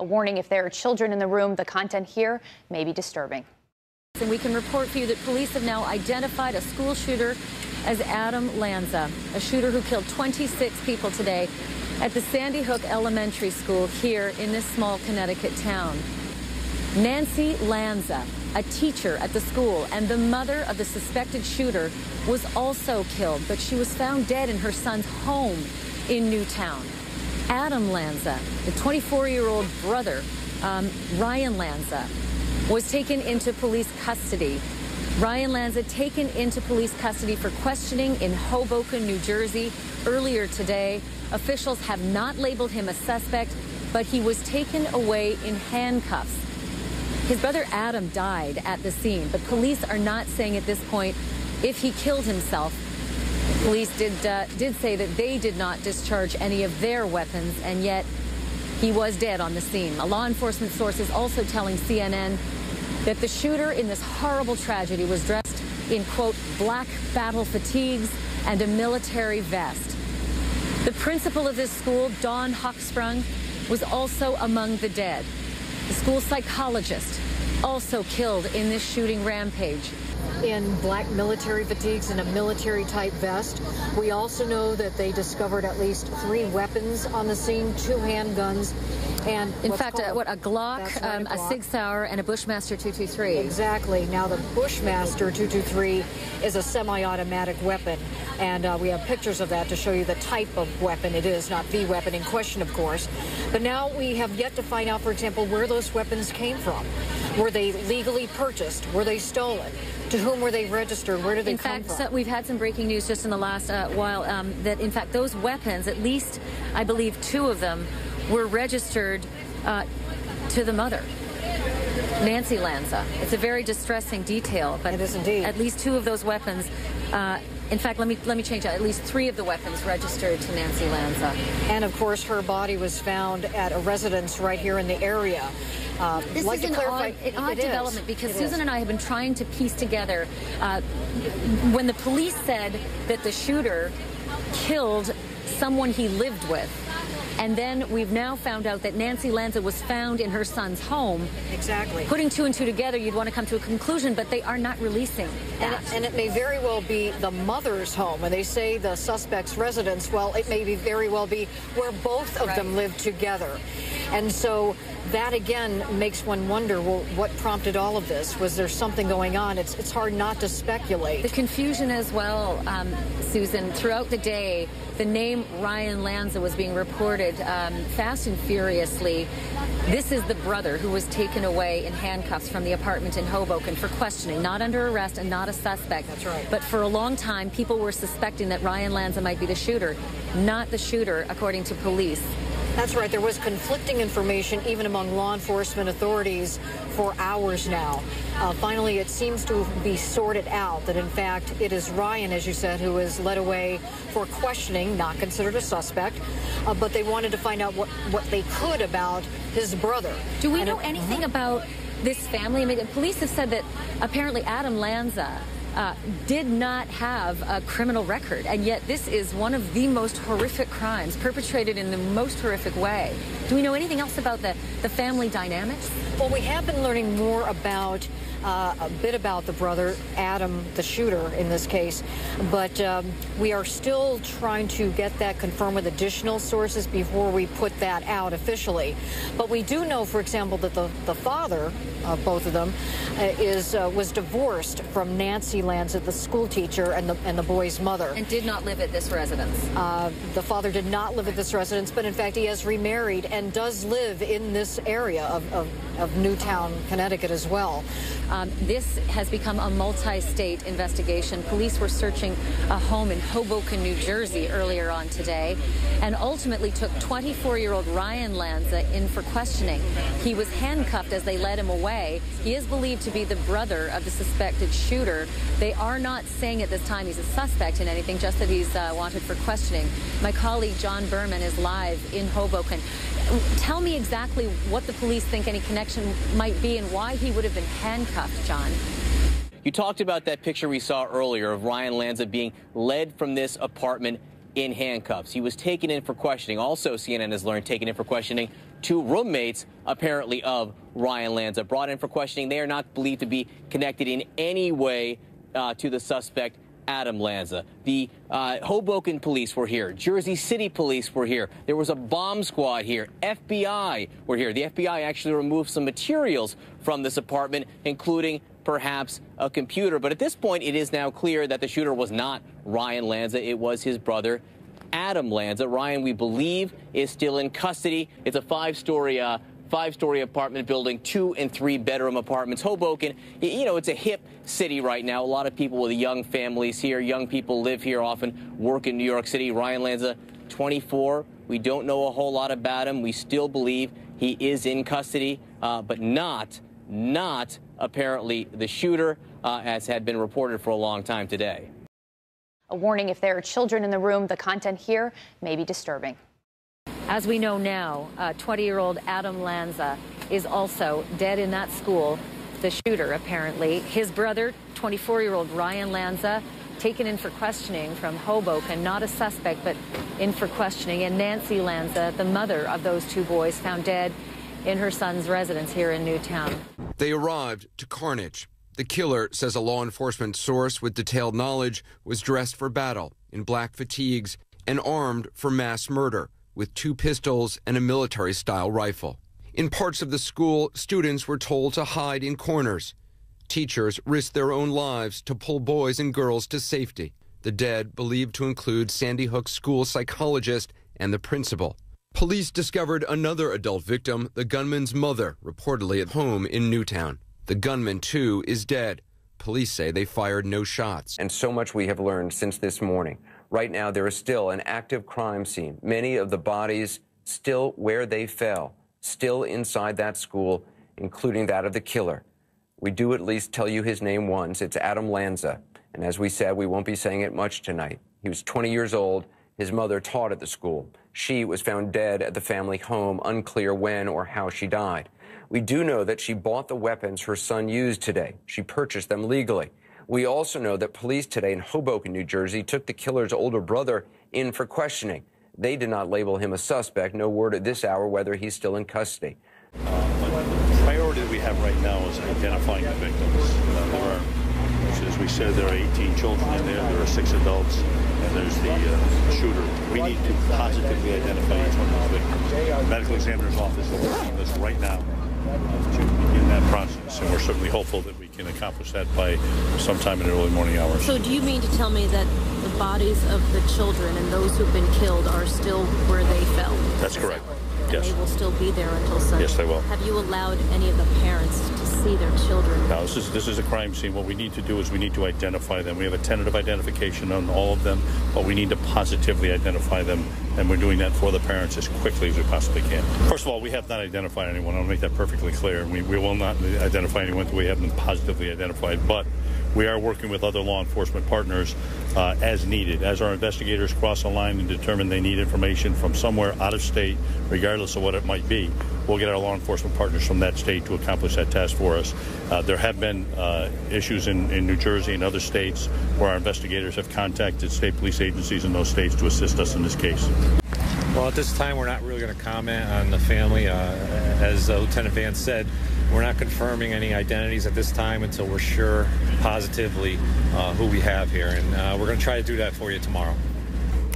A warning if there are children in the room, the content here may be disturbing. And we can report for you that police have now identified a school shooter as Adam Lanza, a shooter who killed 26 people today at the Sandy Hook Elementary School here in this small Connecticut town. Nancy Lanza, a teacher at the school and the mother of the suspected shooter, was also killed, but she was found dead in her son's home in Newtown. Adam Lanza, the 24-year-old brother, um, Ryan Lanza, was taken into police custody. Ryan Lanza taken into police custody for questioning in Hoboken, New Jersey earlier today. Officials have not labeled him a suspect, but he was taken away in handcuffs. His brother Adam died at the scene, but police are not saying at this point if he killed himself. Police did uh, did say that they did not discharge any of their weapons, and yet he was dead on the scene. A law enforcement source is also telling CNN that the shooter in this horrible tragedy was dressed in, quote, black battle fatigues and a military vest. The principal of this school, Dawn Hochsprung, was also among the dead. The school psychologist also killed in this shooting rampage in black military fatigues and a military type vest. We also know that they discovered at least three weapons on the scene, two handguns, and in fact, uh, what a Glock, right, um, a, Glock. a Sig Sauer, and a Bushmaster 223. Exactly. Now the Bushmaster 223 is a semi-automatic weapon, and uh, we have pictures of that to show you the type of weapon it is, not the weapon in question, of course. But now we have yet to find out, for example, where those weapons came from. Were they legally purchased? Were they stolen? To whom were they registered? Where did they in come fact, from? In so fact, we've had some breaking news just in the last uh, while um, that, in fact, those weapons, at least I believe two of them, were registered uh, to the mother. Nancy Lanza. It's a very distressing detail, but it is indeed. at least two of those weapons uh, in fact, let me let me change that. At least three of the weapons registered to Nancy Lanza. And of course, her body was found at a residence right here in the area. Um, this like is an odd, an odd development because it Susan is. and I have been trying to piece together uh, when the police said that the shooter killed someone he lived with and then we've now found out that Nancy Lanza was found in her son's home. Exactly. Putting two and two together, you'd want to come to a conclusion, but they are not releasing and it, and it, may very well be the mother's home. When they say the suspect's residence, well, it may be very well be where both of right. them live together. And so that again makes one wonder, well, what prompted all of this? Was there something going on? It's, it's hard not to speculate. The confusion as well, um, Susan, throughout the day, the name Ryan Lanza was being reported um, fast and furiously. This is the brother who was taken away in handcuffs from the apartment in Hoboken for questioning, not under arrest and not a suspect. That's right. But for a long time, people were suspecting that Ryan Lanza might be the shooter, not the shooter, according to police. That's right. There was conflicting information even among law enforcement authorities for hours now. Uh, finally, it seems to be sorted out that, in fact, it is Ryan, as you said, who was led away for questioning, not considered a suspect, uh, but they wanted to find out what, what they could about his brother. Do we and know it, anything uh-huh. about this family? I mean, police have said that apparently Adam Lanza uh, did not have a criminal record, and yet this is one of the most horrific crimes perpetrated in the most horrific way. Do we know anything else about the, the family dynamics? Well, we have been learning more about uh, a bit about the brother, Adam, the shooter in this case, but um, we are still trying to get that confirmed with additional sources before we put that out officially. But we do know, for example, that the, the father of both of them uh, is uh, was divorced from Nancy Lanza, the school teacher, and the, and the boy's mother. And did not live at this residence. Uh, the father did not live at this residence, but in fact he has remarried and does live in this area of, of, of Newtown, Connecticut as well. Um, this has become a multi-state investigation. Police were searching a home in Hoboken, New Jersey earlier on today and ultimately took 24-year-old Ryan Lanza in for questioning. He was handcuffed as they led him away. He is believed to be the brother of the suspected shooter. They are not saying at this time he's a suspect in anything, just that he's uh, wanted for questioning. My colleague John Berman is live in Hoboken. Tell me exactly what the police think any connection might be and why he would have been handcuffed, John. You talked about that picture we saw earlier of Ryan Lanza being led from this apartment in handcuffs. He was taken in for questioning. Also, CNN has learned taken in for questioning two roommates, apparently, of Ryan Lanza. Brought in for questioning. They are not believed to be connected in any way uh, to the suspect. Adam Lanza. The uh, Hoboken police were here. Jersey City police were here. There was a bomb squad here. FBI were here. The FBI actually removed some materials from this apartment, including perhaps a computer. But at this point, it is now clear that the shooter was not Ryan Lanza. It was his brother, Adam Lanza. Ryan, we believe, is still in custody. It's a five-story uh, five-story apartment building, two and three bedroom apartments. Hoboken, you know, it's a hip city right now. A lot of people with young families here. Young people live here often, work in New York City. Ryan Lanza, 24. We don't know a whole lot about him. We still believe he is in custody, uh, but not, not apparently the shooter, uh, as had been reported for a long time today. A warning if there are children in the room, the content here may be disturbing. As we know now, uh, 20 year old Adam Lanza is also dead in that school. The shooter, apparently. His brother, 24 year old Ryan Lanza, taken in for questioning from Hoboken, not a suspect, but in for questioning. And Nancy Lanza, the mother of those two boys, found dead in her son's residence here in Newtown. They arrived to carnage. The killer, says a law enforcement source with detailed knowledge, was dressed for battle in black fatigues and armed for mass murder with two pistols and a military style rifle. In parts of the school, students were told to hide in corners. Teachers risked their own lives to pull boys and girls to safety. The dead, believed to include Sandy Hook school psychologist and the principal. Police discovered another adult victim, the gunman's mother, reportedly at home in Newtown. The gunman, too, is dead. Police say they fired no shots. And so much we have learned since this morning. Right now, there is still an active crime scene. Many of the bodies still where they fell, still inside that school, including that of the killer. We do at least tell you his name once. It's Adam Lanza. And as we said, we won't be saying it much tonight. He was 20 years old. His mother taught at the school. She was found dead at the family home, unclear when or how she died. We do know that she bought the weapons her son used today. She purchased them legally. We also know that police today in Hoboken, New Jersey, took the killer's older brother in for questioning. They did not label him a suspect. No word at this hour whether he's still in custody. Uh, the priority we have right now is identifying the victims. Uh, there are, as we said, there are 18 children in there. There are six adults, and there's the uh, shooter. We need to positively identify each one of those victims. The Medical examiner's office is working on this right now begin that process, and we're certainly hopeful that we can accomplish that by sometime in the early morning hours. So, do you mean to tell me that the bodies of the children and those who've been killed are still where they fell? That's correct. And yes. they will still be there until Sunday. Yes, they will. Have you allowed any of the parents to see their children? Now, this is this is a crime scene. What we need to do is we need to identify them. We have a tentative identification on all of them, but we need to positively identify them, and we're doing that for the parents as quickly as we possibly can. First of all, we have not identified anyone. I'll make that perfectly clear. We, we will not identify anyone until we have them positively identified, but we are working with other law enforcement partners uh, as needed. As our investigators cross a line and determine they need information from somewhere out of state, regardless of what it might be, we'll get our law enforcement partners from that state to accomplish that task for us. Uh, there have been uh, issues in, in New Jersey and other states where our investigators have contacted state police agencies in those states to assist us in this case. Well, at this time, we're not really going to comment on the family. Uh, as uh, Lieutenant Vance said, we're not confirming any identities at this time until we're sure positively uh, who we have here, and uh, we're going to try to do that for you tomorrow.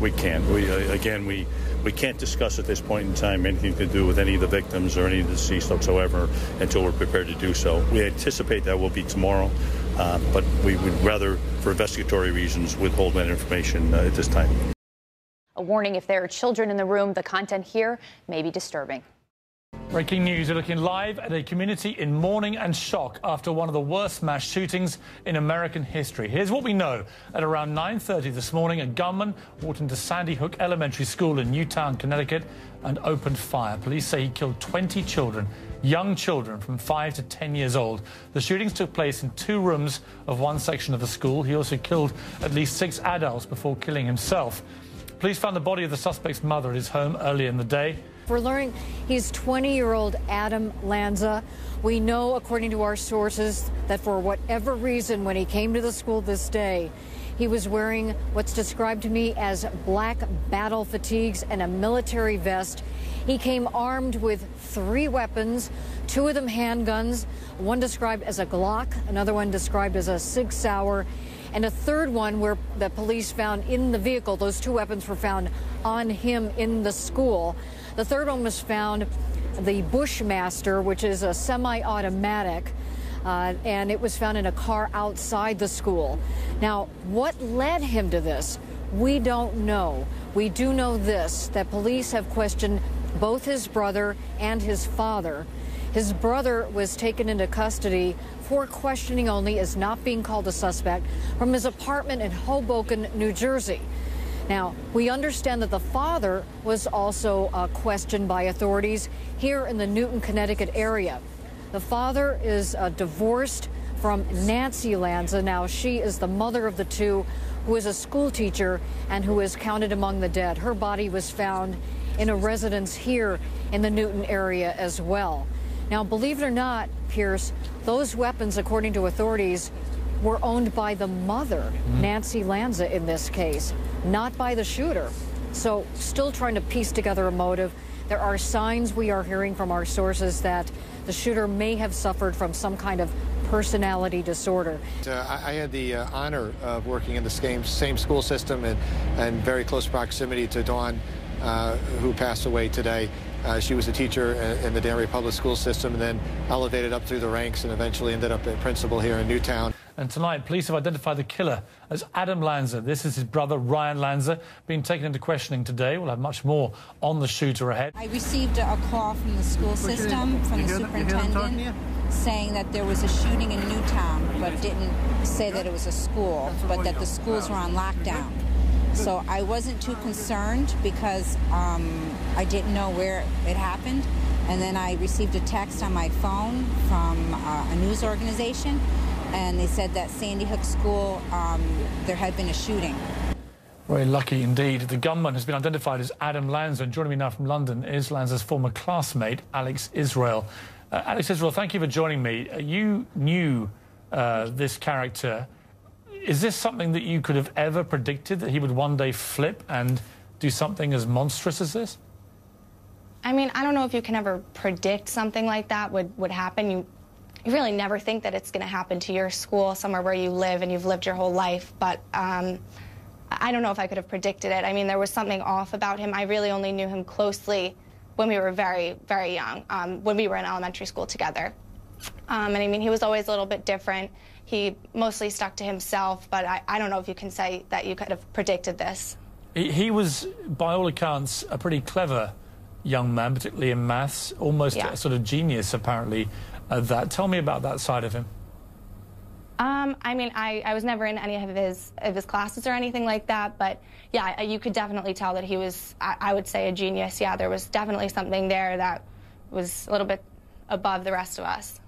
We can. We uh, again, we we can't discuss at this point in time anything to do with any of the victims or any of the deceased whatsoever until we're prepared to do so. We anticipate that will be tomorrow, uh, but we would rather, for investigatory reasons, withhold that information uh, at this time. A warning if there are children in the room, the content here may be disturbing. Breaking news, we're looking live at a community in mourning and shock after one of the worst mass shootings in American history. Here's what we know. At around 9.30 this morning, a gunman walked into Sandy Hook Elementary School in Newtown, Connecticut, and opened fire. Police say he killed 20 children, young children from 5 to 10 years old. The shootings took place in two rooms of one section of the school. He also killed at least six adults before killing himself. Police found the body of the suspect's mother at his home earlier in the day. We're learning he's 20 year old Adam Lanza. We know, according to our sources, that for whatever reason, when he came to the school this day, he was wearing what's described to me as black battle fatigues and a military vest. He came armed with three weapons, two of them handguns, one described as a Glock, another one described as a Sig Sauer, and a third one where the police found in the vehicle. Those two weapons were found on him in the school. The third one was found the Bushmaster, which is a semi automatic. Uh, and it was found in a car outside the school. Now, what led him to this? We don't know. We do know this that police have questioned both his brother and his father. His brother was taken into custody for questioning only, is not being called a suspect, from his apartment in Hoboken, New Jersey. Now, we understand that the father was also uh, questioned by authorities here in the Newtown, Connecticut area. The father is uh, divorced from Nancy Lanza. Now, she is the mother of the two, who is a school teacher and who is counted among the dead. Her body was found in a residence here in the Newtown area as well. Now, believe it or not, Piers, those weapons, according to authorities, were owned by the mother, mm. Nancy Lanza, in this case, not by the shooter. So, still trying to piece together a motive. There are signs we are hearing from our sources that the shooter may have suffered from some kind of personality disorder. Uh, I, I, had the uh, honor of working in the same, same school system and, and very close proximity to Dawn, uh, who passed away today. Uh, she was a teacher in the Danbury Public School System and then elevated up through the ranks and eventually ended up a principal here in Newtown. And tonight, police have identified the killer as Adam Lanza. This is his brother, Ryan Lanza, being taken into questioning today. We'll have much more on the shooter ahead. I received a call from the school system, from the superintendent, saying that there was a shooting in Newtown, but didn't say that it was a school, but that the schools were on lockdown. So I wasn't too concerned because um, I didn't know where it happened. And then I received a text on my phone from uh, a news organization, and they said that Sandy Hook School, um, there had been a shooting. Very lucky indeed. The gunman has been identified as Adam Lanza, and joining me now from London is Lanza's former classmate, Alex Israel. Uh, Alex Israel, thank you for joining me. Uh, you knew uh, this character. Is this something that you could have ever predicted that he would one day flip and do something as monstrous as this? I mean, I don't know if you can ever predict something like that would, would happen. You, you really never think that it's going to happen to your school, somewhere where you live and you've lived your whole life. But um, I don't know if I could have predicted it. I mean, there was something off about him. I really only knew him closely when we were very, very young, um, when we were in elementary school together. Um, and I mean, he was always a little bit different. He mostly stuck to himself, but I, I don't know if you can say that you could have predicted this. He, he was, by all accounts, a pretty clever young man, particularly in maths, almost yeah. a sort of genius, apparently, at that. Tell me about that side of him. Um, I mean, I, I was never in any of his of his classes or anything like that, but yeah, you could definitely tell that he was, I, I would say, a genius. Yeah, there was definitely something there that was a little bit above the rest of us.